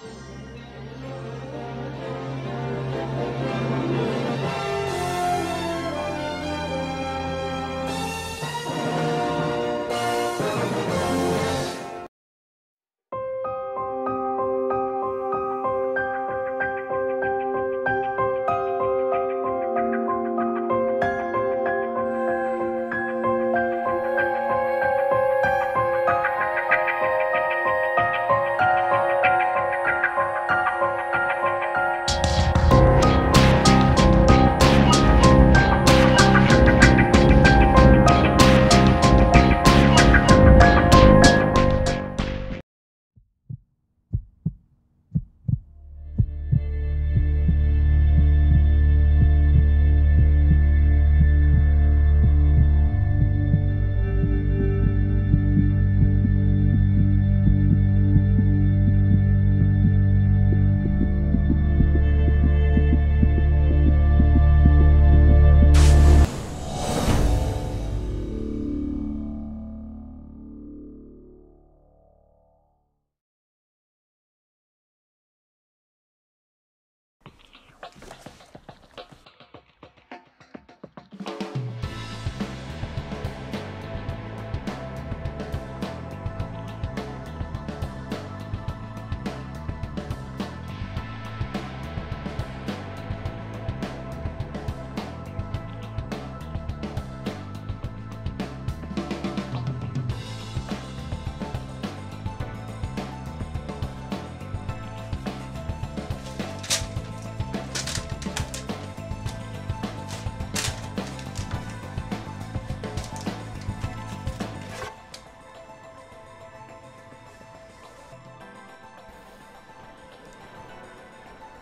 Thank you.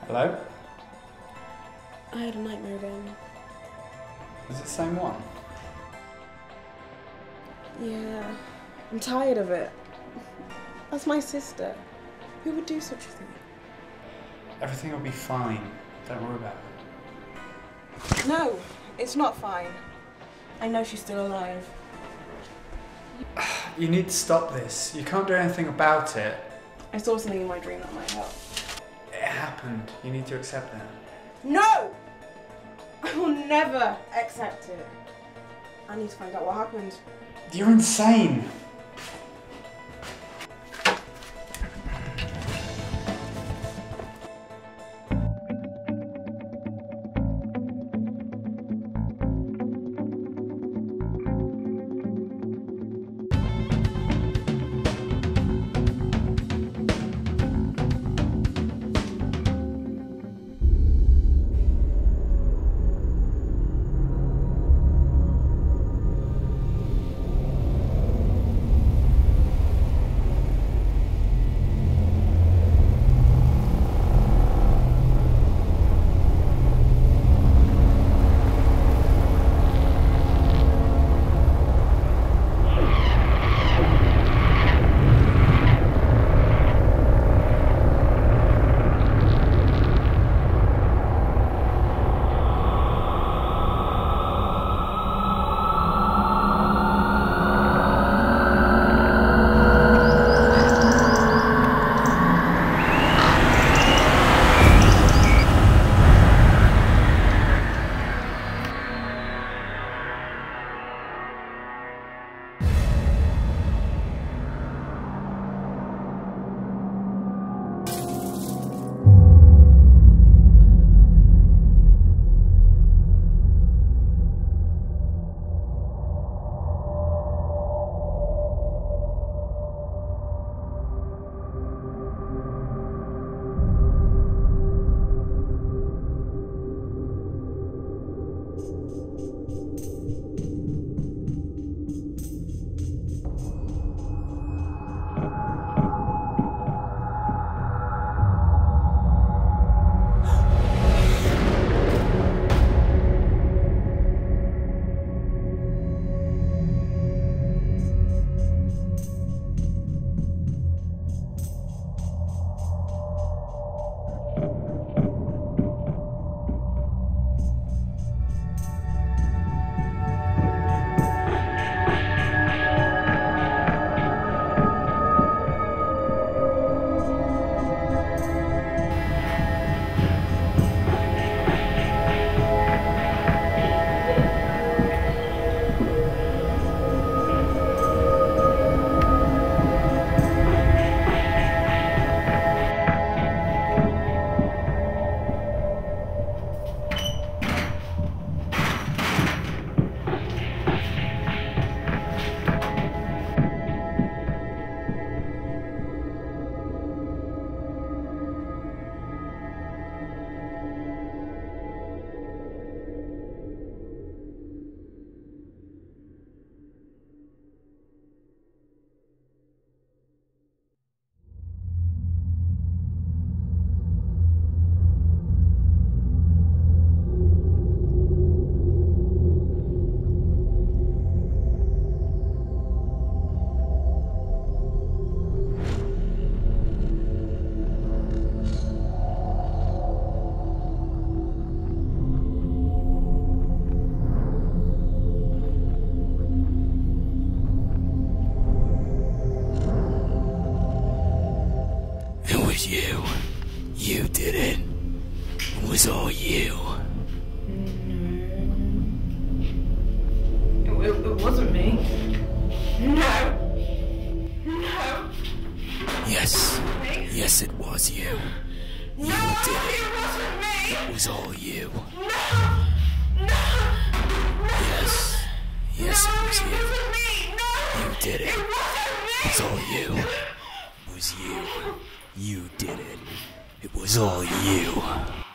Hello? I had a nightmare again. Is it the same one? Yeah, I'm tired of it. That's my sister. Who would do such a thing? Everything will be fine. Don't worry about it. No, it's not fine. I know she's still alive. You need to stop this. You can't do anything about it. I saw something in my dream that might help. Happened. You need to accept that. No! I will never accept it. I need to find out what happened. You're insane. Was you. You did it. It was all you. It, it, it wasn't me. No. No. Yes. Yes, it was you. You did it. It wasn't me. It was all you. No. No. Yes. Yes, it was It you. wasn't me. No. You did it. It wasn't me. It was all you. It was you. You did it. It was all you.